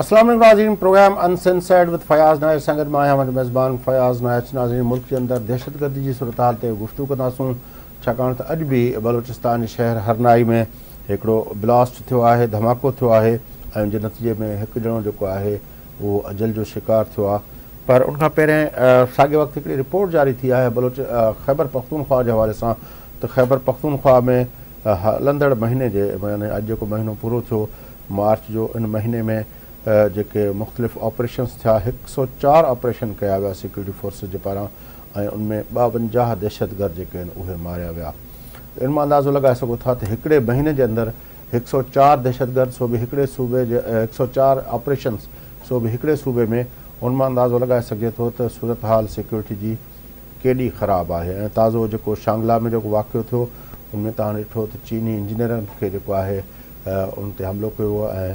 Aslam Nazeen programme uncensored with Fayaz Nair संगत माँ आहियाँ वटि मेज़बान फयाज़ नायर नाज़रीन मुल्क जे अंदरि दहशतगर्दी जी सूरत हाल ते गुफ़्तगू कंदासूं छाकाणि त अॼु बि बलोचिस्तान शहर हरनाई में हिकिड़ो ब्लास्ट थियो आहे धमाको थियो आहे ऐं नतीजे में हिकु ॼणो जेको आहे उहो अजल जो शिकार थियो पर उनखां पहिरें साॻे वक़्तु हिकिड़ी रिपोर्ट जारी थी आहे बलोच ख़ैबर पख़्तूनख्वा जे हवाले सां त ख़ैबर पख़्तूनख्वा में हलंदड़ महीने जे माने अॼु जेको महीनो पूरो थियो मार्च जो इन महीने में जेके मुख़्तलिफ़ ऑपरेशन्स थिया, हिकु सौ चारि ऑपरेशन कया विया सिक्योरिटी फोर्सिस जे पारां, ऐं उनमें ॿावंजाह दहशतगर्द जेके आहिनि, उहे मारिया विया। इन माँ अंदाज़ो लॻाए सघो था त हिकिड़े महीने जे अंदरि हिकु सौ चारि दहशतगर्द, सो बि हिकिड़े सूबे जे हिकु सौ चारि ऑपरेशन्स, सो बि हिकिड़े सूबे में, उन माँ अंदाज़ो लॻाए सघिजे थो त सूरत हाल सिक्योरिटी जी केॾी ख़राबु आहे। ऐं ताज़ो जेको शांगला में जेको वाक़ियो थियो उनमें तव्हां ॾिठो त चीनी इंजीनियरनि खे जेको आहे उन ते हमिलो कयो ऐं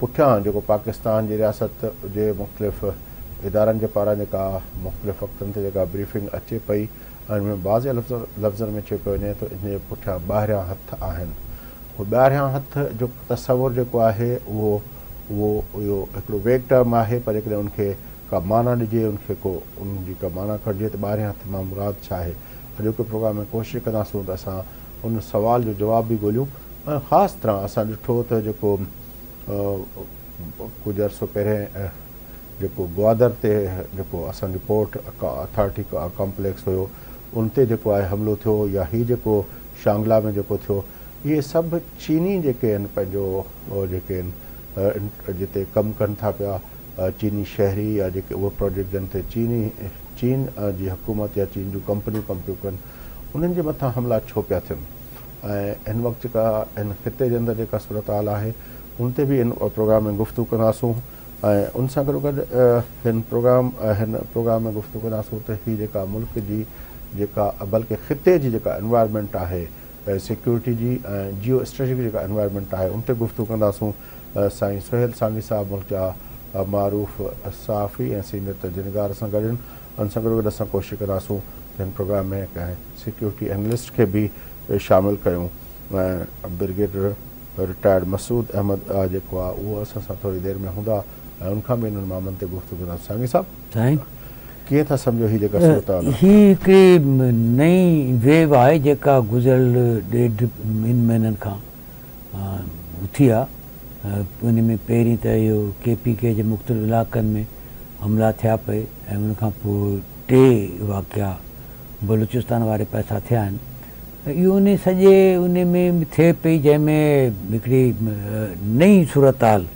पुठियाँ जेको पाकिस्तान जी रियासत जे मुख़्तलिफ़ इदारनि जे पारां जेका मुख़्तलिफ़ वक़्तनि ते जेका ब्रीफिंग अचे पई, ऐं बाज़ लफ़्ज़नि में चयो पियो वञे त इन जे पुठियाँ ॿाहिरियाँ हथ आहिनि। हथ जो तस्वुरु जेको आहे, उहो उहो, इहो हिकिड़ो वेग टर्म आहे, पर हिकिड़े उनखे का माना ॾिजे, उनखे को, उनजी का माना कढिजे त ॿाहिरियाँ हथ माँ मुराद छा आहे? प्रोग्राम में कोशिशि कंदासीं त असां उन सुवाल जो जवाब बि ॻोल्हियूं। ऐं ख़ासि तरह असां त जेको अर्सो पहिरें जेको ग्वादर ते जेको असांजो पोर्ट अथॉरिटी कॉम्प्लेक्स हुयो उन ते जेको आहे हमिलो या हीउ जेको शांगला में जेको थियो इहे सभु चीनी जेके आहिनि पंहिंजो जेके आहिनि जिते कमु कनि था पिया चीनी शहरी, या जेके उहे प्रोजेक्ट जन ते चीनी, चीन जी हुकूमत, या चीन जूं कंपनियूं कमु पियूं कनि उन्हनि जे हमला छो पिया थियनि ऐं हिन वक़्तु जेका, हिन जे सूरत हाल आहे उन ते बि हिन प्रोग्राम में गुफ़्तू कंदासूं उन सां प्रोग्राम प्रोग्राम में गुफ़्तू कंदासूं त हीअ जेका मुल्क जी बल्कि ख़िते जी एनवायरमेंट आहे सिक्योरिटी ऐं जियो स्ट्रेटजी जेका एनवायरमेंट आहे, उन ते गुफ़्तू कंदासूं साईं सुहेल सांगी साहिबु, मुल्क जा मारूफ़ साफ़ी ऐं सीनियर तजनिगार सां गॾु आहिनि, उन सां गॾो गॾु असां प्रोग्राम में कंहिं सिक्योरिटी एनलिस्ट खे बि शामिलु कयूं। ऐं रिटायर्ड मसूद अहमद जेको आहे उहो असां सां थोरी देरि में हूंदा ऐं उनखां बि हिननि मामलनि ते गुफ़्तगू कंदा सांगी साहिबु साईं कीअं था सम्झो हीअ जेका ही हिकिड़ी नई वेव आहे जेका गुज़िरियल ॾेढ ॿिनि महीननि खां उथी आहे उन में पहिरीं त इहो के पी के जे मुख़्तलिफ़ इलाइक़नि में हमला थिया पए ऐं उनखां पोइ टे वाकिया बलूचिस्तान वारे पासा थिया आहिनि इहो सॼे उन में थिए पई जंहिंमें हिकिड़ी नई सूरत हाल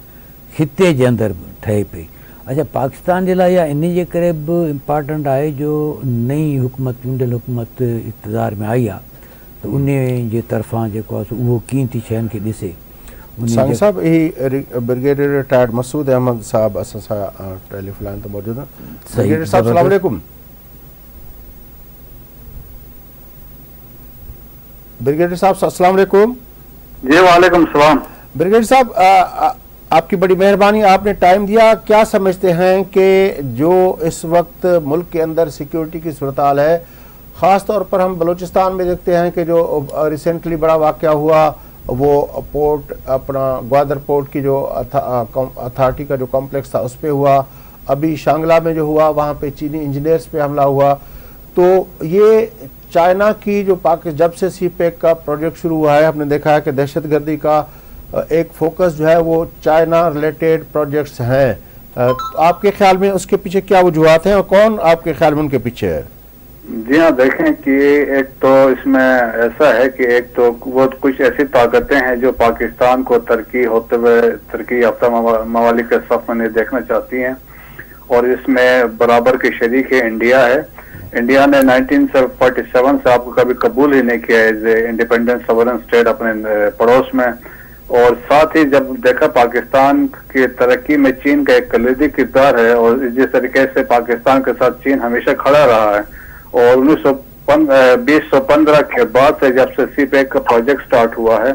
ख़िते जे अंदरि ठहे पई। अच्छा पाकिस्तान जे लाइ इहा इन जे करे बि इंपॉर्टेंट आहे जो नई हुकूमत चूंडियल हुकूमत इक़्तदार में आई आहे त उन जे तरफ़ां जेको आहे उहो कीअं थी शयुनि खे ॾिसे। ब्रिगेडियर रिटायर्ड मसूद अहमद साहिबु असां सां टेलीफोन ते मौजूदु आहिनि। ब्रिगेडियर साहब अस्सलाम वालेकुम। जी वालेकुम सलाम। ब्रिगेडियर साहब आपकी बड़ी मेहरबानी आपने टाइम दिया। क्या समझते हैं कि जो इस वक्त मुल्क के अंदर सिक्योरिटी की सूरत हाल है ख़ास तौर पर हम बलूचिस्तान में देखते हैं कि जो रिसेंटली बड़ा वाक़ हुआ वो पोर्ट अपना ग्वादर पोर्ट की जो अथॉरिटी का जो कॉम्प्लेक्स था उस पर हुआ। अभी शांगला में जो हुआ वहाँ पे चीनी इंजीनियर्स पे हमला हुआ। तो ये चाइना की जो पाकिस्तान, जब से सी पैक का प्रोजेक्ट शुरू हुआ है, हमने देखा है कि दहशत गर्दी का एक फोकस जो है वो चाइना रिलेटेड प्रोजेक्ट्स हैं। तो आपके ख्याल में उसके पीछे क्या वजूहत हैं और कौन आपके ख्याल में उनके पीछे है? जी हाँ देखें कि एक तो इसमें ऐसा है कि एक तो वो कुछ ऐसी ताकतें हैं जो पाकिस्तान को तरक्की होते हुए, तरक्की याफ्ता मवालिक के सफ में देखना चाहती हैं। और इसमें बराबर के शरीक है, इंडिया है। इंडिया ने 1947 से आपको कभी कबूल ही नहीं किया as a independent sovereign state अपने पड़ोस में। और साथ ही जब देखा पाकिस्तान की तरक्की में चीन का एक कलीदी किरदार है और जिस तरीके से पाकिस्तान के साथ चीन हमेशा खड़ा रहा है और उन्नीस बीस सौ पंद्रह के बाद से जब से सी पैक का प्रोजेक्ट स्टार्ट हुआ है,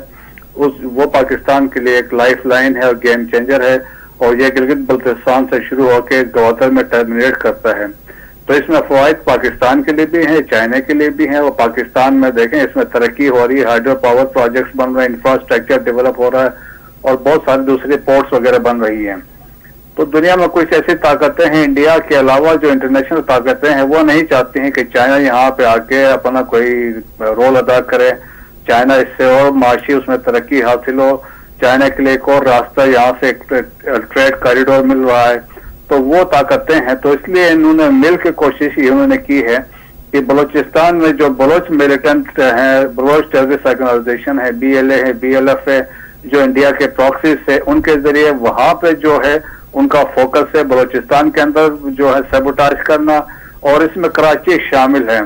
उस, वो पाकिस्तान के लिए एक लाइफ लाइन है और गेम चेंजर है और ये गिलगित बल्तिस्तान से शुरू होकर गवादर में टर्मिनेट करता है। तो इसमें फवायद पाकिस्तान के लिए भी हैं, चाइना के लिए भी हैं, और पाकिस्तान में देखें, इसमें तरक्की हो रही है हाइड्रो पावर प्रोजेक्ट्स बन रहे हैं इंफ्रास्ट्रक्चर डेवलप हो रहा है, और बहुत सारे दूसरे पोर्ट्स वगैरह बन रही हैं। तो दुनिया में कुछ ऐसी ताकतें हैं इंडिया के अलावा जो इंटरनेशनल ताकतें हैं, वो नहीं चाहती हैं कि चाइना यहाँ पे आके अपना कोई रोल अदा करे। चाइना इससे और माशी उसमें तरक्की हासिल हो। चाइना के लिए एक और रास्ता यहाँ से एक ट्रेड कॉरिडोर मिल रहा है। तो वो ताकतें हैं। तो इसलिए इन्होंने मिल के कोशिश इन्होंने की है कि बलोचिस्तान में जो बलोच मिलिटेंट हैं, बलोच टेररिस्ट ऑर्गेनाइजेशन है बीएलए है बीएलएफ है, जो इंडिया के प्रॉक्सीज है, उनके ज़रिए वहाँ पे जो है उनका फोकस है बलोचिस्तान के अंदर जो है सेबोटाज करना और इसमें कराची शामिल है।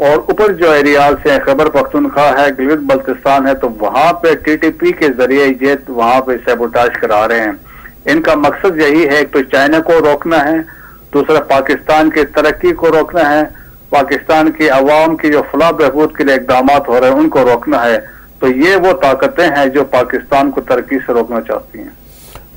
और ऊपर जो एरियाज़ से खबर पख्तूनखा है, गिलगित बल्तिस्तान है तो वहाँ पे टीटीपी के ज़रिए ये वहाँ पे सेबोटाज करा रहे हैं। इनका मकसद यही है तो चाइना को रोकना है दूसरा पाकिस्तान की तरक्की को रोकना है पाकिस्तान की आवाम की जो फलाह बहबूद के लिए इकदाम हो रहे हैं उनको रोकना है। तो ये वो ताकतें हैं जो पाकिस्तान को तरक्की से रोकना चाहती हैं।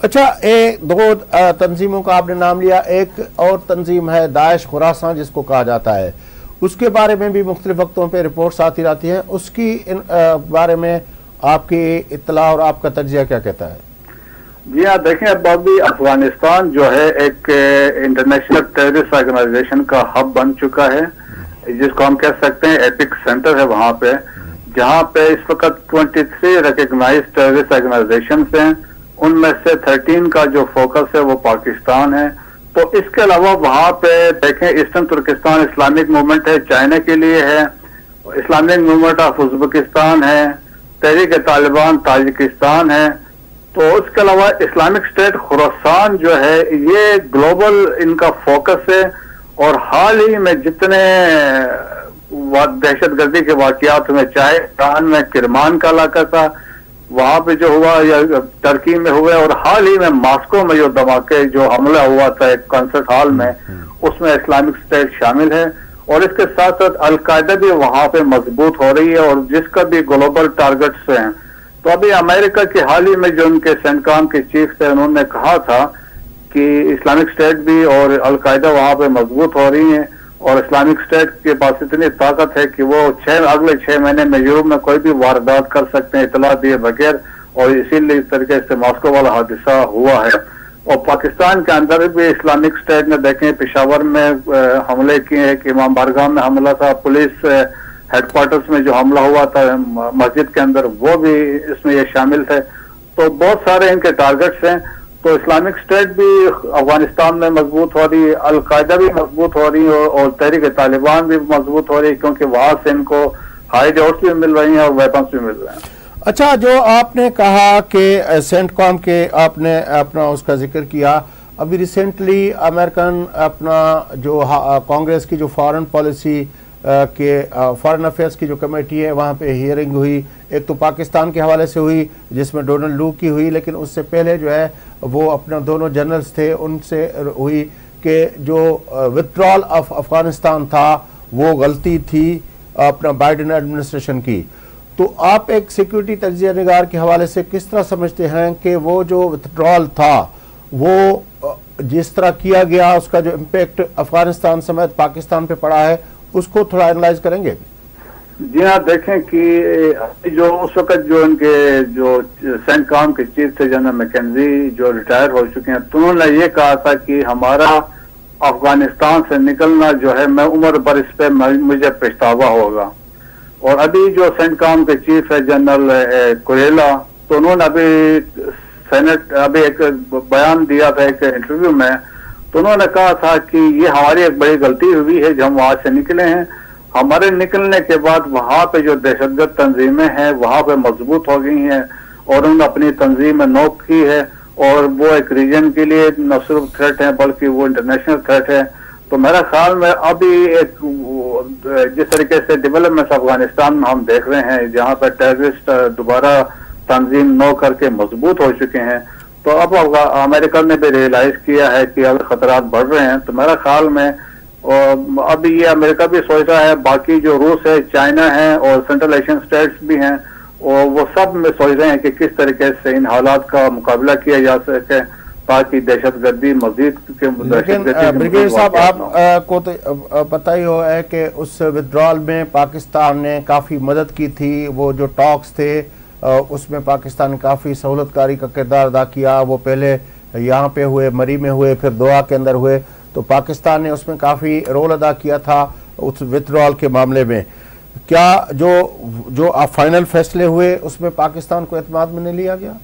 अच्छा एक दो तंजीमों का आपने नाम लिया। एक और तंजीम है दाइश खुरासा जिसको कहा जाता है। उसके बारे में भी मुख्तलिफ़ वक्तों पर रिपोर्ट्स आती रहती हैं। उसकी इन, आ, बारे में आपकी इतला और आपका तजिया क्या कहता है? जी हाँ देखें, अब अभी अफ़गानिस्तान जो है एक इंटरनेशनल टेररिस्ट ऑर्गेनाइजेशन का हब बन चुका है, जिसको हम कह सकते हैं एपिक सेंटर है वहाँ पे, जहाँ पे इस वक्त 23 रिकग्नाइज टेररिस्ट ऑर्गेनाइजेशन हैं, उनमें से 13 का जो फोकस है वो पाकिस्तान है। तो इसके अलावा वहाँ पे देखें ईस्टर्न तुर्किस्तान इस्लामिक मूवमेंट है चाइना के लिए है इस्लामिक मूवमेंट ऑफ़ उज्बेकिस्तान है तहरीक तालिबान ताजिकिस्तान है तो उसके अलावा इस्लामिक स्टेट खुरासान जो है ये ग्लोबल इनका फोकस है और हाल ही में जितने दहशत गर्दी के वाकत में चाहे ईरान में किरमान का इलाका था वहाँ पे जो हुआ या टर्की में हुए और हाल ही में मास्को में जो धमाके जो हमला हुआ था एक कंसर्ट हॉल में उसमें इस्लामिक स्टेट शामिल है। और इसके साथ साथ अलकायदा भी वहाँ पे मज़बूत हो रही है और जिसका भी ग्लोबल टारगेट्स हैं तो अभी अमेरिका के हाल ही में जो उनके सेंटकॉम के चीफ थे, उन्होंने कहा था कि इस्लामिक स्टेट भी और अलकायदा वहाँ पे मज़बूत हो रही है और इस्लामिक स्टेट के पास इतनी ताकत है कि वो छह, अगले छह महीने में यूरोप में कोई भी वारदात कर सकते हैं, इतला दिए बगैर। और इसीलिए इस तरीके से मॉस्को वाला हादसा हुआ है। और पाकिस्तान के अंदर भी इस्लामिक स्टेट ने देखें, पिशावर में हमले किए एक इमाम बारगाह में हमला था, पुलिस हेडक्वार्टर्स में जो हमला हुआ था, मस्जिद के अंदर, वो भी इसमें ये शामिल थे। तो बहुत सारे इनके टारगेट्स हैं। तो इस्लामिक स्टेट भी अफ़गानिस्तान में मज़बूत हो रही है अलकायदा भी मज़बूत हो रही है और तहरीक तालिबान भी मज़बूत हो रही है क्योंकि वहाँ से इनको हाई डोर्स भी मिल रही हैं और वेपन्स भी मिल रहे हैं। अच्छा जो आपने कहा कि सेंट कॉम के आपने अपना उसका ज़िक्र किया, अभी रिसेंटली अमेरिकन अपना जो कांग्रेस की जो फॉरेन पॉलिसी के फॉरेन अफेयर्स की जो कमेटी है, वहाँ पे हियरिंग हुई। एक तो पाकिस्तान के हवाले से हुई, जिसमें डोनाल्ड लू की हुई, लेकिन उससे पहले जो है, वो अपने दोनों जनरल्स थे, उनसे हुई कि जो विथड्रॉल ऑफ़ अफ़गानिस्तान था, वो गलती थी अपना बाइडन एडमिनिस्ट्रेशन की। तो आप एक सिक्योरिटी तजिया नगार के हवाले से किस तरह समझते हैं कि वो जो विथड्रॉल था, वो जिस तरह किया गया, उसका जो इम्पेक्ट अफ़गानिस्तान समेत पाकिस्तान पे पड़ा है उसको थोड़ा एनालाइज करेंगे? जी हाँ देखें कि जो उस वक्त जो इनके जो सेंट काम के चीफ थे, जनरल मैकेजी जो रिटायर हो चुके हैं तो उन्होंने ये कहा था कि हमारा अफ़गानिस्तान से निकलना जो है, मैं उम्र पर इस पर मुझे पछतावा होगा। और अभी जो सेंट काम के चीफ है, जनरल कुरेला तो उन्होंने अभी सेनेट, अभी एक बयान दिया था एक इंटरव्यू में तो उन्होंने कहा था कि ये हमारी एक बड़ी गलती हुई है, जब हम वहाँ से निकले हैं। हमारे निकलने के बाद वहाँ पे जो दहशतगर्द तंजीमें हैं, वहाँ पे मज़बूत हो गई हैं और उन्होंने अपनी तंजीम नोक की है और वो एक रीजन के लिए न सिर्फ़ थ्रेट है, बल्कि वो इंटरनेशनल थ्रेट है। तो मेरा ख्याल में अभी एक जिस तरीके से डेवलपमेंट अफ़गानिस्तान में हम देख रहे हैं, जहाँ पर टेररिस्ट दोबारा तंजीम नो करके मज़बूत हो चुके हैं तो अब अमेरिका ने भी रियलाइज़ किया है कि अगर खतरात बढ़ रहे हैं तो मेरा ख्याल में अब ये अमेरिका भी सोच रहा है बाकी जो रूस है चाइना है और सेंट्रल एशियन स्टेट्स भी हैं और वो सब में सोच रहे हैं कि किस तरीके से इन हालात का मुकाबला किया जा सके ताकि दहशत गर्दी मजीद लेकिन ब्रिगेड साहब आप को तो पता ही हो है कि उस विद्रॉल में पाकिस्तान ने काफ़ी मदद की थी वो जो टॉक्स थे उसमें पाकिस्तान ने काफ़ी सहूलतकारी का किरदार अदा किया। वो पहले यहाँ पे हुए, मरी में हुए, फिर दोहा के अंदर हुए। तो पाकिस्तान ने उसमें काफ़ी रोल अदा किया था उस विथड्रॉल के मामले में। क्या जो जो फाइनल फैसले हुए, उसमें पाकिस्तान को एतमाद में नहीं लिया गया?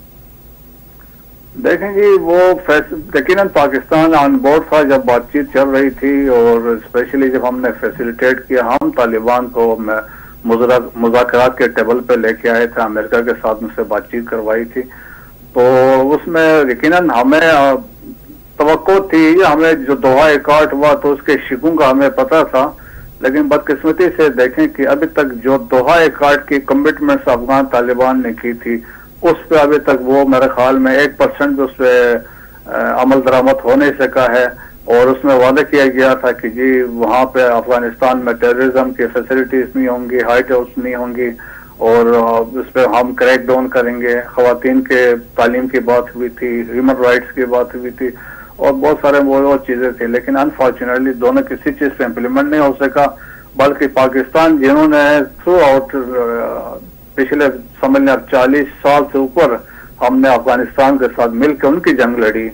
देखें जी, वो यकीन पाकिस्तान ऑन बोर्ड था जब बातचीत चल रही थी और स्पेशली जब हमने फैसिलिटेट किया, हम तालिबान को मुजाकर के टेबल पे लेके आए थे, अमेरिका के साथ मुझसे बातचीत करवाई थी। तो उसमें यकीन हमें तो थी, हमें जो दोहा इकाट हुआ तो उसके शिकों का हमें पता था, लेकिन बदकिस्मती से देखें कि अभी तक जो दोहा इकाट की कमिटमेंट्स अफगान तालिबान ने की थी, उस पर अभी तक वो मेरे ख्याल में एक परसेंट उस पर अमल दरामद हो नहीं सका है। और उसमें वादा किया गया था कि जी, वहाँ पे अफ़गानिस्तान में टेररिज्म की फैसिलिटीज़ नहीं होंगी हाइट हाउस नहीं होंगी, और उस पर हम क्रैक डाउन करेंगे। खातन के तालीम की बात हुई थी ह्यूमन राइट्स की बात हुई थी, और बहुत सारे वो चीज़ें थी। लेकिन अनफॉर्चुनेटली दोनों किसी चीज़ से इम्प्लीमेंट नहीं हो सका, बल्कि पाकिस्तान जिन्होंने थ्रू आउट पिछले समझ लें चालीस साल से ऊपर हमने अफ़गानिस्तान के साथ मिलकर उनकी जंग लड़ी।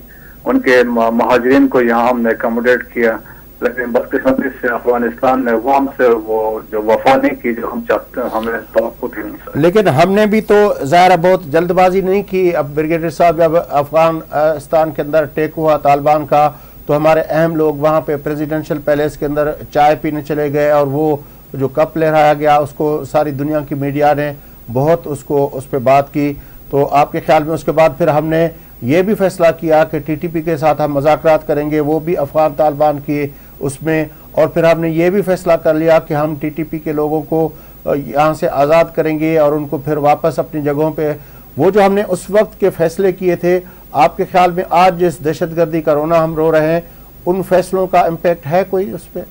उनके महाजरीन को यहाँ हमने अकोमोडेट किया। लेकिन बदकिस्मती से अफ़गानिस्तान ने वो हमसे वो जो वफा नहीं की, जो हम चाहते हमें तो लेकिन हमने भी तो ज़ाहिर बहुत जल्दबाजी नहीं की। अब ब्रिगेडियर साहब जब अफ़गानिस्तान के अंदर टेक हुआ तालिबान का तो हमारे अहम लोग वहाँ पे प्रेसिडेंशियल पैलेस के अंदर चाय पीने चले गए और वो जो कप लहराया गया, उसको सारी दुनिया की मीडिया ने बहुत उसको उस पर बात की। तो आपके ख्याल में उसके बाद फिर हमने ये भी फैसला किया कि टीटीपी के साथ हम मज़ाक करेंगे, वो भी अफगान तालिबान की उसमें। और फिर हमने ये भी फैसला कर लिया कि हम टीटीपी के लोगों को यहाँ से आज़ाद करेंगे और उनको फिर वापस अपनी जगहों पे। वो जो हमने उस वक्त के फैसले किए थे, आपके ख्याल में आज जिस दहशत गर्दी का रोना हम रो रहे हैं, उन फैसलों का इम्पेक्ट है कोई उस पर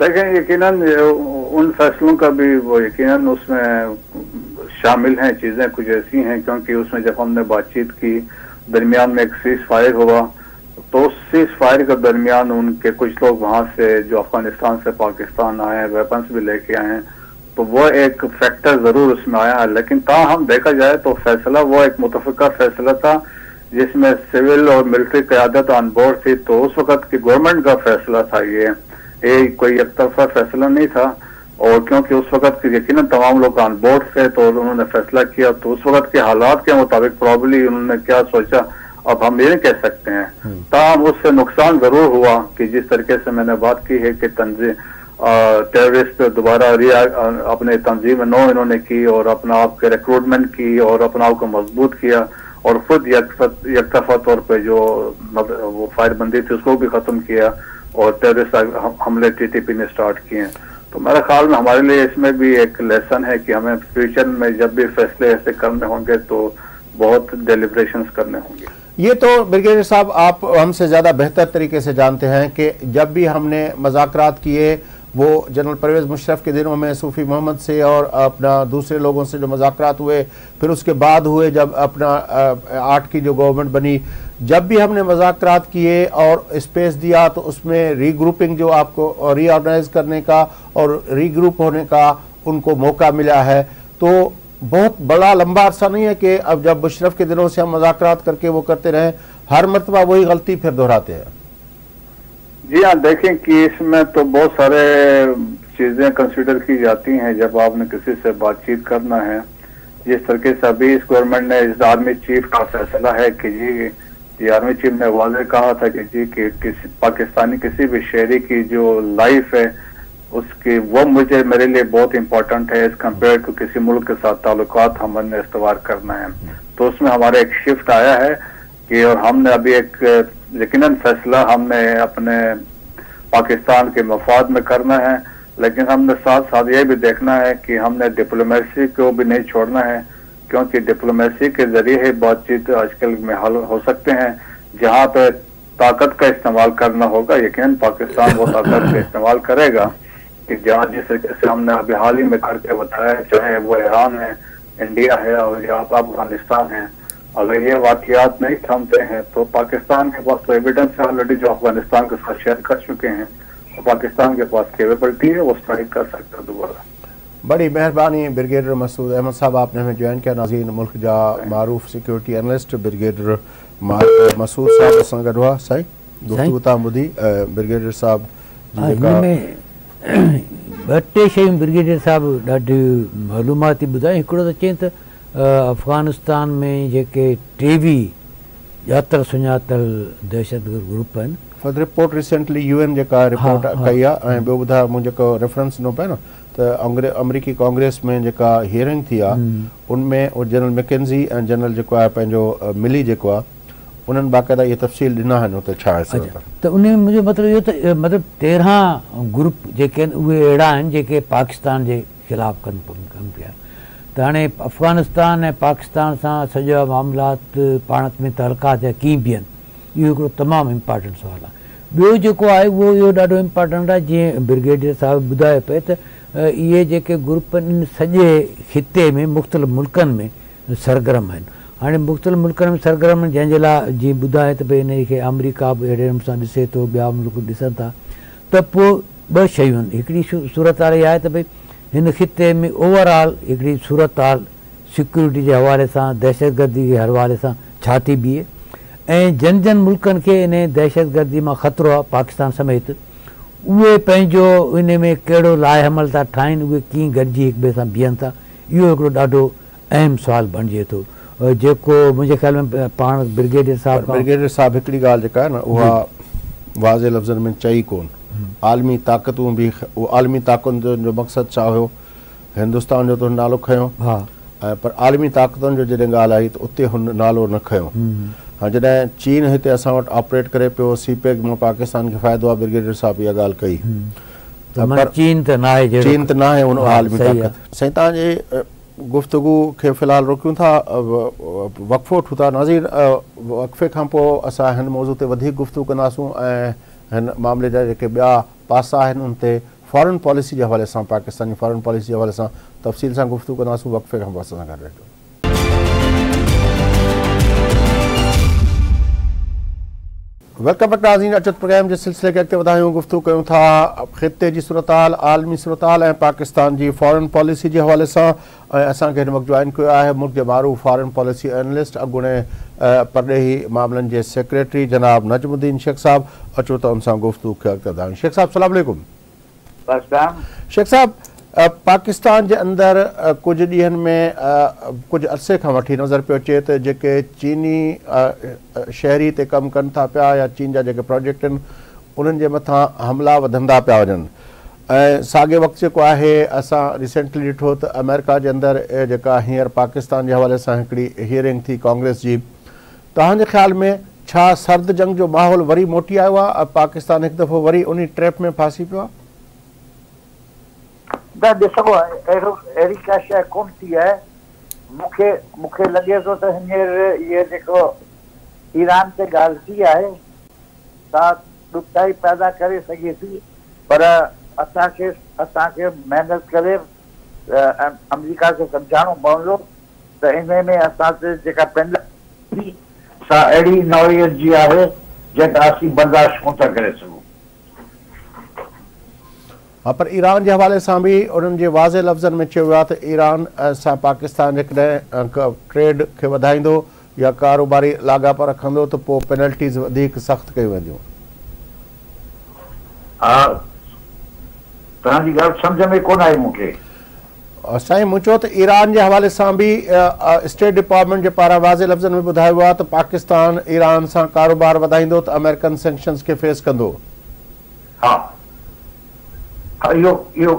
देखें यकीन उन फैसलों का भी वो यकीन उसमें शामिल हैं, चीज़ें कुछ ऐसी हैं, क्योंकि उसमें जब हमने बातचीत की दरमियान में एक सीज फायर हुआ तो उस सीज फायर के दरमियान उनके कुछ लोग वहाँ से जो अफ़गानिस्तान से पाकिस्तान आए हैं वेपन्स भी लेके आए हैं तो वो एक फैक्टर ज़रूर उसमें आया है। लेकिन हम देखा जाए तो फैसला वो एक मुतफ़ा फैसला था, जिसमें सिविल और मिलिट्री क्यादत ऑन बोर्ड थी तो उस वक्त की गवर्नमेंट का फैसला था ये। ये कोई एक तरफा फैसला नहीं था। और क्योंकि उस वक्त यकीन तमाम लोग ऑन बोर्ड थे तो उन्होंने फैसला किया तो उस वक्त के हालात के मुताबिक प्रॉब्ली उन्होंने क्या सोचा अब हम ये कह सकते हैं। तमाम उससे नुकसान ज़रूर हुआ कि जिस तरीके से मैंने बात की है कि तंजीम टेररिस्ट दोबारा रिया अपने तंजीम नो इन्होंने की और अपना आप के रिक्रूटमेंट की और अपना आप को मज़बूत किया और खुद यकतफा तौर पर जो वो फायरबंदी थी उसको भी खत्म किया और टेररिस्ट हमले टीटीपी ने स्टार्ट किए। तो मेरे ख्याल में हमारे लिए इसमें भी एक लेसन है कि हमें फ्यूचर में जब भी फैसले ऐसे करने होंगे तो बहुत डेलिब्रेशन करने होंगे। ये तो ब्रिगेडियर साहब, आप हमसे ज़्यादा बेहतर तरीके से जानते हैं कि जब भी हमने मजाकरात किए, वो जनरल परवेज़ मुशरफ के दिनों में सूफ़ी मोहम्मद से और अपना दूसरे लोगों से जो मजाकरात हुए, फिर उसके बाद हुए जब अपना आठ की जो गवर्नमेंट बनी जब भी हमने मजाकरात किए और स्पेस दिया तो उसमें रीग्रुपिंग जो आपको रीऑर्गेनाइज करने का और रीग्रुप होने का उनको मौका मिला है। तो बहुत बड़ा लंबा अरसा नहीं है कि अब जब मुशरफ के दिनों से हम मजाकरात करके वो करते रहे, हर मरतबा वही गलती फिर दोहराते हैं। जी हाँ देखें कि इसमें तो बहुत सारे चीज़ें कंसिडर की जाती हैं। जब आपने किसी से बातचीत करना है, जिस तरीके से अभी इस गवर्नमेंट ने, इस आर्मी चीफ का फैसला है कि जी आर्मी चीफ ने वाजे कहा था कि जी, कि किसी, पाकिस्तानी किसी भी शहरी की जो लाइफ है, उसकी, वो मुझे मेरे लिए बहुत इंपॉर्टेंट है एज कंपेयर टू किसी मुल्क के साथ ताल्लुकात हमने इस्तेवाल करना है। तो उसमें हमारा एक शिफ्ट आया है कि, और हमने अभी एक यकीन फैसला हमने अपने पाकिस्तान के मफाद में करना है, लेकिन हमने साथ साथ ये भी देखना है कि हमने डिप्लोमेसी को भी नहीं छोड़ना है। क्योंकि डिप्लोमेसी के ज़रिए ही बातचीत आजकल में हल हो सकते हैं। जहाँ पर ताकत का इस्तेमाल करना होगा यकीन पाकिस्तान वो ताकत का इस्तेमाल करेगा कि जहाँ जिस तरीके से हमने अभी हाल ही में करके बताया, चाहे वो ईरान है, इंडिया है और या अफ़गानिस्तान है। अगर ये वाकियात नहीं थमते हैं तो पाकिस्तान के पास तो एविडेंस है ऑलरेडी जो अफ़गानिस्तान के साथ शेयर कर चुके हैं। तो पाकिस्तान के पास केपेबिलिटी है, वो स्ट्राइक कर सकता दोबारा। बड़ी मेहरबानी ब्रिगेडर मसूद अहमद साहब आपने हमें ज्वाइन किया। नाज़ीन मुल्क जा मारूफ सिक्योरिटी एनालिस्ट ब्रिगेडर मसूद साहब असां गॾु हुआ साईं गुफ़्तगू तव्हां ॿुधी ब्रिगेडर साहब ॿ टे शयूं ब्रिगेडियर साहिबु ॾाढियूं मालूमाती ॿुधायूं। हिकिड़ो त चई त अफ़गानिस्तान में जेके टेवीह ॼातल सुञातल दहशतगर्द ग्रुप आहिनि। रिपोर्ट रिसेंटली यू एन जेका रिपोर्ट कई आहे। ऐं ॿियो ॿुधायो मूं जेको रेफरेंस ॾिनो पिए न त अमरीकी कांग्रेस में जेका हियरिंग थी आहे उनमें जनरल मैकेंज़ी ऐं जनरल जेको आहे पंहिंजो मिली जेको आहे उन्हनि बाक़ाइदा इहे तफ़सील ॾिना आहिनि हुते छा आहे त उन मुंहिंजो मतिलबु इहो त मतिलबु तेरहं ग्रुप जेके आहिनि उहे अहिड़ा आहिनि जेके पाकिस्तान जे ख़िलाफ़ु कनि कनि पिया। त हाणे अफ़गानिस्तान ऐं पाकिस्तान सां सॼा मामलात पाण में तहलकात या कीअं इहो हिकिड़ो तमामु इंपॉर्टेंट सुवालु आहे। ॿियो जेको आहे उहो इहो ॾाढो इंपॉर्टेंट आहे जीअं ब्रिगेडियर साहिबु ॿुधाए पिए त इहे जेके ग्रुप सॼे ख़िते में, मुख़्तलिफ़ मुल्कनि में सरगर्म आहिनि। हाणे मुख़्तलिफ़ मुल्कनि में सरगर्म आहिनि, जंहिंजे लाइ जीअं ॿुधाए त भई हिन अमरीका बि अहिड़े नमूने सां ॾिसे थो मुल्क ॾिसनि था। त पोइ ॿ सूरत हाल इहा आहे त भई ख़िते में ओवरऑल हिकिड़ी सूरत हाल सिक्योरिटी जे हवाले सां, दहशतगर्दी जे हवाले सां छा थी बीहे। ऐं जन जन मुल्कनि खे इन दहशतगर्दी माँ ख़तरो पाकिस्तान समेत। उहे पंहिंजो इन में कहिड़ो लाइ अमल था ठाहिनि उहे कीअं गॾिजी हिक ॿिए सां बीहनि था? इहो हिकिड़ो ॾाढो अहम सुवालु बणिजे थो जेको मुंहिंजे ख़्याल में पाण ब्रिगेडियर साहिबु ब्रिगेडियर साहिबु हिकिड़ी ॻाल्हि जेका आहे न उहा वाज़े लफ़्ज़नि में चई कोन। आलमी ताक़तूं बि आलमी ताक़तुनि जो मक़सदु छा हुयो? हिंदुस्तान जो त नालो खयो। हा। ऐं पर आलमी ताक़तुनि जो जॾहिं ॻाल्हि आई त उते हुन नालो न खयो। हाणे जॾहिं चीन हिते असां वटि ऑपरेट करे पियो सी पेक माँ पाकिस्तान खे फ़ाइदो आहे ब्रिगेडियर साहिबु इहा ॻाल्हि कई। चीन त न आहे चीन त न आहे आलमी ताक़त। साईं तव्हांजे गुफ़्तगु खे फ़िलहालु रोकियूं था वक़फ़ो वठूं था। नाज़ीर वक़फ़े खां पोइ असां हिन मौज़ू ते वधीक गुफ़्तगु कंदासूं ऐं हिन मामले जा जेके ॿिया पासा आहिनि उन ते फॉरेन पॉलिसी जे हवाले सां पाकिस्तान फॉरेन पॉलिसी जे हवाले सां तफ़सील सां गुफ़्तगु कंदासूं वक़फ़े खां पोइ असां सां गॾु रहिजो। वेलकम बैक नाज़ीन अचत प्रोग्राम जे सिलसिले खे अॻिते वधायूं गुफ़्तगु कयूं था। ख़िते जी सूरत आलमी सूरत ऐं पाकिस्तान जी फॉरेन पॉलिसी जे हवाले सां ऐं असांखे हिन वक़्तु जॉइन कयो आहे मुल्क जे मारू फॉरेन पॉलिसी एनालिस्ट अॻूणे परॾेही मामलनि जे सेक्रेटरी जनाब नजमुद्दीन शेख साहब अचो त हुन सां गुफ़्तगु खे अॻिते वधायूं शेख साहब सलाम शेख साहब पाकिस्तान जे अंदरि कुझु ॾींहंनि में कुझु अरसे वठी नज़र पियो अचे त जेके चीनी शहरी ते कमु कनि था पिया या चीन जा जेके प्रोजेक्ट आहिनि, उन्हनि जे हमला वधंदा पिया वञनि। ऐं साॻे वक़्तु जेको आहे रिसेंटली ॾिठो त अमेरिका जे अंदरि जेका हींअर पाकिस्तान जे हवाले सां हिकिड़ी हियरिंग थी कांग्रेस जी। तव्हांजे ख़्याल में, छा सर्द जंग जो माहौल वरी मोटी आयो आहे? पाकिस्तान हिकु दफ़ो वरी उन ट्रेप में फासी पियो ॾिसो अहिड़ो अहिड़ी का शइ कोन थी आहे मूंखे मूंखे लॻे थो त हींअर इहे जेको ईरान ते ॻाल्हि थी आहे सा ॾुखियाई पैदा करे सघे थी, पर असांखे असांखे महिनत करे अमरीका खे सम्झाइणो पवंदो त इन में असां जेका पंहिंजा सा अहिड़ी नौरियत जी आहे, जेका असीं बर्दाश्त कोन था करे सघूं। पर ईरान जे हवाले सां बि उन्हनि जे वाज़े लफ़्ज़नि में चयो वियो आहे त ईरान सां पाकिस्तान जेकॾहिं ट्रेड खे वधाईंदो या कारोबारी लाॻापा रखंदो त पोइ पेनल्टीज़ वधीक सख़्तु कयूं वेंदियूं। साईं मूं चयो त ईरान जे हवाले सां बि स्टेट डिपार्टमेंट जे पारां वाज़े लफ़्ज़नि में ॿुधायो आहे त पाकिस्तान ईरान सां कारोबार वधाईंदो त अमेरिकन सेंक्शन्स खे फेस कंदो। हा। इहो इहो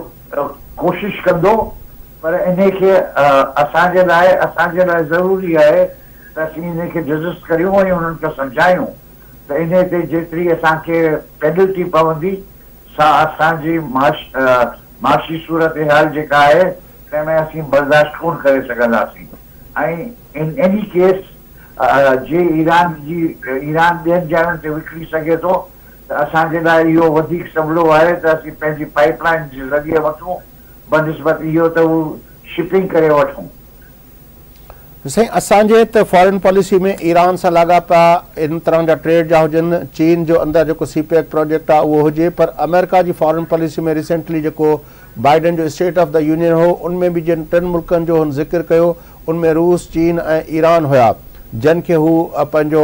कोशिशि कंदो, पर इन खे असांजे लाइ असांजे लाइ ज़रूरी आहे त असीं हिनखे जज़िस करियूं ऐं उन्हनि खे सम्झायूं। त इन ते जेतिरी असांखे पेनल्टी पवंदी, सा असांजी माश सूरत हाल जेका आहे, तंहिंमें असीं बर्दाश्त कोन करे सघंदासीं। ऐं इन एनी केस जे ईरान जी, ईरान ॿियनि जॻहियुनि ते विकिणी सघे थो त असांजे लाइ इहो वधीक सवलो आहे त असीं पंहिंजी पाइप लाइन जे ज़रिए वठूं बनस्बत इहो त हू शिपिंग करे वठूं। साईं, असांजे त फॉरेन पॉलिसी में ईरान सां लाॻापा इन तरह जा ट्रेड जा हुजनि, चीन जो अंदरि जेको सी पैक प्रोजेक्ट आहे, उहो हुजे, पर अमेरिका जी फॉरेन पॉलिसी में रिसेंटली जेको बाइडन जो स्टेट ऑफ़ द यूनियन हो उनमें बि जिन टिनि मुल्कनि जो ज़िक्र कयो उनमें रूस, चीन ऐं ईरान हुया। जिन खे हू पंहिंजो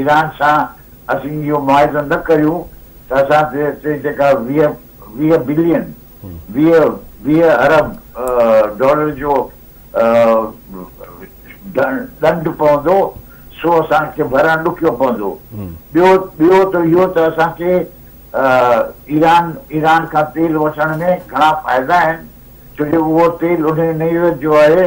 ईरान सां असीं इहो मुआवज़ो न करियूं त असां जेका वीह वीह बिलियन वीह वीह अरब डॉलर जो दंड पवंदो सो असांखे भरणु ॾुखियो पवंदो। ॿियो ॿियो त इहो त असांखे ईरान ईरान खां तेल वठण में घणा फ़ाइदा आहिनि। छो जो उहो तेल उन जो आहे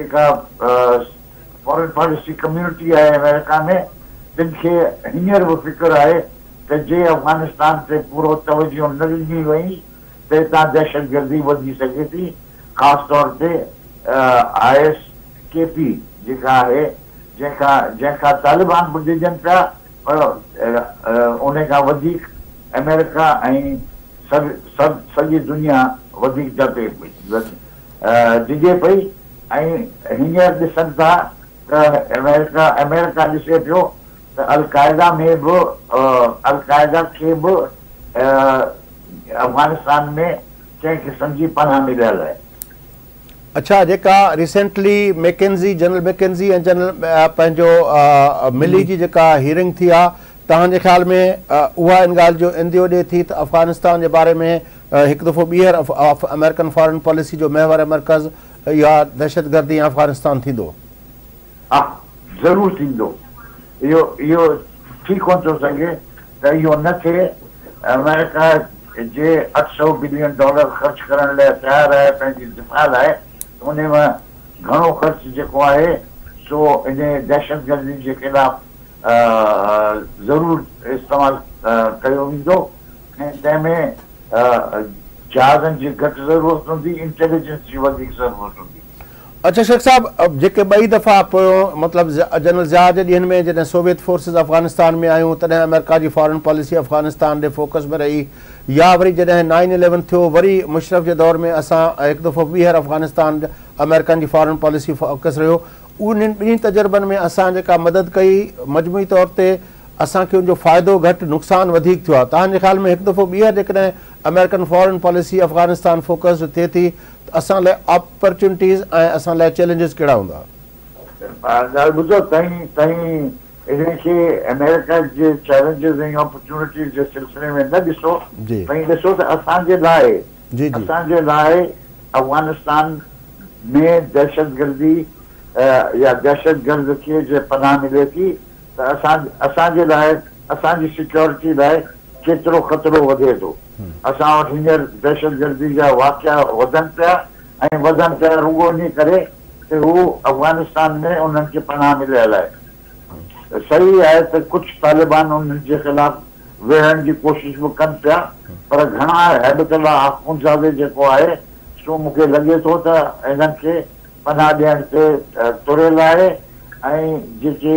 जेका फॉरेन पॉलिसी कम्यूनिटी आहे अमेरिका में खे हींअर बि फ़िक्र आहे त जे अफ़गानिस्तान ते पूरो तवजो न ॾिनी वई त हितां दहशतगर्दी वधी सघे थी। ख़ासि तौर ते आई एस के पी जेका आहे जंहिंखां जंहिंखां तालिबान बि ॾिजनि पिया पर उन खां वधीक अमेरिका ऐं सॼी दुनिया वधीक डपे पई डिॼे पई था त अमेरिका अमेरिका ॾिसे पियो त अलक़ाइदा में बि अलक़ाइदा खे बि अफ़गानिस्तान में कंहिं क़िस्म जी पनाह मिलियल आहे अच्छा जेका रिसेंटली मैकेंज़ी जनरल मैकेंज़ी ऐं जनरल पंहिंजो मिली जी जेका हियरिंग थी आहे तव्हांजे ख़्याल में उहा इन ॻाल्हि जो इंदियो ॾिए थी त अफ़गानिस्तान जे बारे में हिकु दफ़ो ॿीहर अमेरिकन फॉरेन पॉलिसी जो महवर मर्कज़ या दहशतगर्दी अफ़गानिस्तान थींदो हा ज़रूरु थींदो इहो इहो थी कोन थो सघे त इहो न थिए अमेरिका जे अठ सौ बिलियन डॉलर ख़र्च करण लाइ तयारु आहे पंहिंजी दिफ़ा लाइ उन माँ घणो ख़र्च जेको आहे सो इन दहशतगर्दी जे ख़िलाफ़ ज़रूरु इस्तेमालु कयो वेंदो ऐं तंहिंमें जी घटि ज़रूरत हूंदी इंटेलिजेंस जी वधीक ज़रूरत हूंदी अच्छा शेख साहब जेके ॿई दफ़ा पोइ मतिलबु जनरल ज़िया जे में, जॾहिं सोवियत फोर्सिस अफ़गानिस्तान में आयूं, तॾहिं अमेरिका जी फॉरेन पॉलिसी अफ़गानिस्तान ॾे फोकस में रही, या वरी जॾहिं नाइन इलेवन थियो, वरी मुशरफ जे दौर में असां हिकु दफ़ो ॿीहर अफ़गानिस्तान, अमेरिकन जी फॉरेन पॉलिसी फोकस रहियो। उन्हनि ॿिन्ही में असां जेका मदद कई, मजमूई तौर ते असांखे उनजो फ़ाइदो घटि नुक़सानु वधीक थियो आहे। तव्हांजे ख़्याल में हिकु दफ़ो ॿीहर जेकॾहिं American foreign policy Afghanistan focus थिए थी त असां लाइ अपॉर्चुनिटीज़ ऐं असां लाइ चैलेंजिस कहिड़ा हूंदा? ॻाल्हि ॿुधो तई तई इनखे अमेरिका जे चैलेंजिस ऐं अपॉर्चुनिटीज़ जे सिलसिले में न ॾिसो। जी। ॾिसो त असांजे लाइ जी जी। असांजे लाइ अफ़गानिस्तान में दहशतगर्दी या दहशतगर्द खे जे पनाह मिले थी त असां असांजे लाइ असांजी सिक्योरिटी लाइ केतिरो ख़तरो वधे थो। असां वटि हींअर दहशतगर्दी जा वाकिया वधनि पिया ऐं वधनि पिया रुगो इन करे कि हू अफ़गानिस्तान में उन्हनि खे पनाह मिलियल आहे। सही आहे त कुझु तालिबान उन्हनि जे ख़िलाफ़ वेहण जी कोशिशि बि कनि पिया पर घणा हैबतला आखूंजादे जेको आहे सो मूंखे लॻे थो त खे पनाह ॾियण ते तुरियल आहे ऐं जेके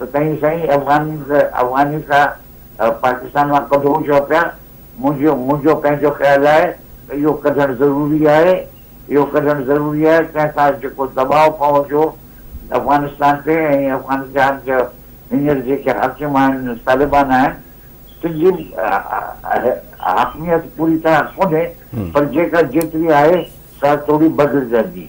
त तई साईं अफ़गानी अफ़गानी का पाकिस्तान में कढो चओ पिया मुंहिंजो मुंहिंजो पंहिंजो ख़्यालु आहे त इहो कढणु ज़रूरी आहे इहो कढणु ज़रूरी आहे तंहिंखां जेको दबाव पवंदो अफ़गानिस्तान ते ऐं अफ़गानिस्तान जा हींअर जेके हाकिम आहिनि तालिबान आहिनि तुंहिंजी हाकमियत पूरी तरह कोन्हे पर जेका जेतिरी आहे सा थोरी बदिलजंदी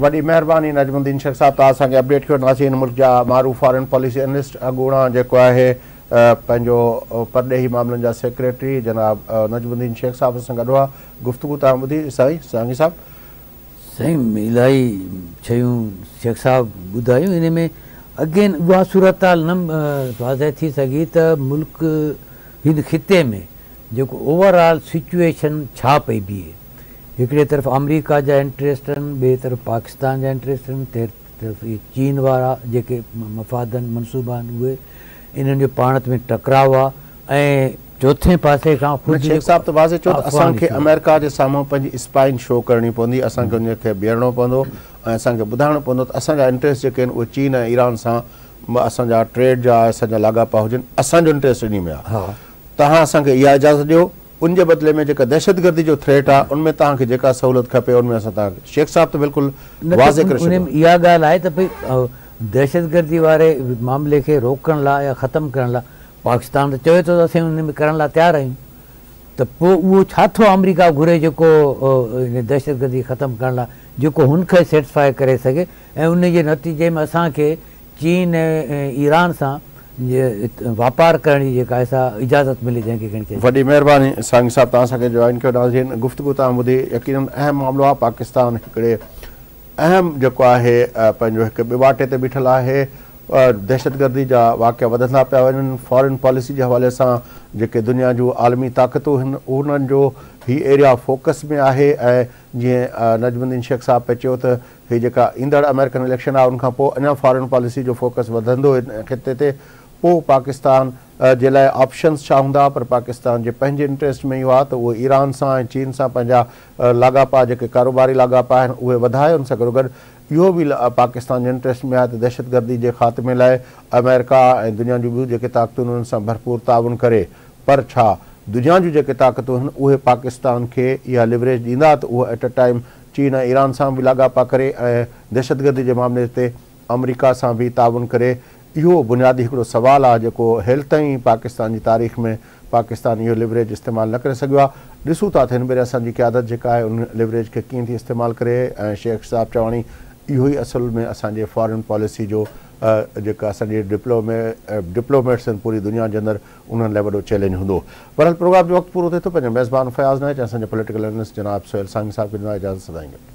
वॾी महिरबानी नजमुद्दीन शेख साहब तव्हां असांखे अपडेट कयो मुल्क जा मारूफ़ फॉरेन पॉलिसी एनलिस्ट अॻूणा जेको आहे पंहिंजो परॾेही मामलनि जा सेक्रेटरी जनाब नजमुद्दीन शेख साहब सां गॾु गुफ़्तगू तव्हां ॿुधी साईं सांगी साहब साईं इलाही शयूं शेख साहब ॿुधायूं इन में अगेन उहा सूरत हाल न वाज़े थी सघी त मुल्क हिन ख़िते में जेको ओवरऑल सिचुएशन छा पई बीहे हिकिड़े तरफ़ अमरीका जा इंट्रस्ट आहिनि ॿिए तरफ़ पाकिस्तान जा इंट्रस्ट आहिनि ते तरफ़ इहे चीन वारा जेके म- मफ़ाद मनसूबा आहिनि उहे इन्हनि जो पाण में टकराव आहे ऐं चोथे पासे खां ख़ुदि शेख साहब त वाज़े चयो असांखे अमेरिका जे साम्हूं पंहिंजी स्पाइन शो करणी पवंदी असांखे उनखे बीहणो पवंदो ऐं असांखे ॿुधाइणो पवंदो त असांजा इंट्रस्ट जेके आहिनि उहे चीन ऐं ईरान सां असांजा ट्रेड जा असांजा लाॻापा हुजनि असांजो इंट्रस्ट इन में आहे। हा। तव्हां असांखे इहा इजाज़त ॾियो। उन जे बदिले में जेका दहशतगर्दी जो थ्रेट आहे उनमें तव्हांखे जेका सहूलियत खपे उनमें असां तव्हांखे शेख साहब त बिल्कुलु वाज़े करे उन में छॾियो इहा ॻाल्हि आहे त भई दहशतगर्दी वारे मामले खे रोकण लाइ या ख़तमु करण लाइ पाकिस्तान त चवे थो त असीं उन में करण लाइ तयारु आहियूं। त पोइ उहो छा थो अमरीका घुरे जेको दहशतगर्दी ख़तमु करण लाइ जेको हुनखे सेटिस्फाई करे सघे। ऐं नतीजे में असांखे चीन ऐं ईरान सां वापार करण जी जेका आहे सा इजाज़त मिले जंहिंखे चइजे वॾी महिरबानी साईं साहिबु तव्हां असांखे जॉइन कयो नाज़ीन गुफ़्तगु तव्हां ॿुधी यकीन अहम मामिलो आहे पाकिस्तान हिकिड़े। अहम जेको आहे पंहिंजो हिकु ॿिबाटे ते बीठल आहे दहशतगर्दी जा वाक़िया वधंदा पिया वञनि। फॉरेन पॉलिसी जे हवाले सां जेके दुनिया जूं आलमी ताक़तूं आहिनि उन्हनि जो हीउ एरिया फोकस में आहे, ऐं जीअं नजमुद्दीन शेख साहिबु पियो चयो त हीअ जेका ईंदड़ अमेरिकन इलेक्शन आहे उनखां पोइ अञा फॉरेन पॉलिसी जो फोकस वधंदो ख़िते ते। पोइ पाकिस्तान जे लाइ ऑप्शन्स छा पर पाकिस्तान जे पंहिंजे इंट्रस्ट में इहो आहे त उहो ईरान सां चीन सां पंहिंजा लाॻापा कारोबारी लाॻापा आहिनि, उहे वधाए उन बि पाकिस्तान जे इंट्रस्ट में आहे दहशतगर्दी जे ख़ात्मे लाइ अमेरिका ऐं दुनिया जूं ॿियूं जेके सां भरपूर ताउन करे। पर दुनिया जूं जेके ताक़तूं उहे पाकिस्तान खे इहा लिवरेज ॾींदा, त उहो एट अ टाइम चीन ईरान सां बि लाॻापा करे दहशतगर्दी जे मामले ते अमरीका सां बि ताउन करे। इहो बुनियादी हिकिड़ो सुवालु आहे जेको हेल पाकिस्तान जी तारीख़ में पाकिस्तान इहो लिवरेज इस्तेमालु न करे सघियो आहे ॾिसूं भेरे असांजी क़यादत जेका उन लिवरेज खे कीअं थी इस्तेमालु करे। शेख साहिबु चवणी, इहो ई असुल में असांजे फॉरेन पॉलिसी जो जेका डिप्लोमे डिप्लोमेट्स पूरी दुनिया जे अंदरि, उन्हनि वॾो चैलेंज हूंदो। पर प्रोग्राम जो वक़्तु पूरो थिए थो मेज़बान फयाज़ न आहे, असांजे पोलिटिकल एनालिस्ट जनाब सोहेल सांग साहिब खे इजाज़त सदाईंदो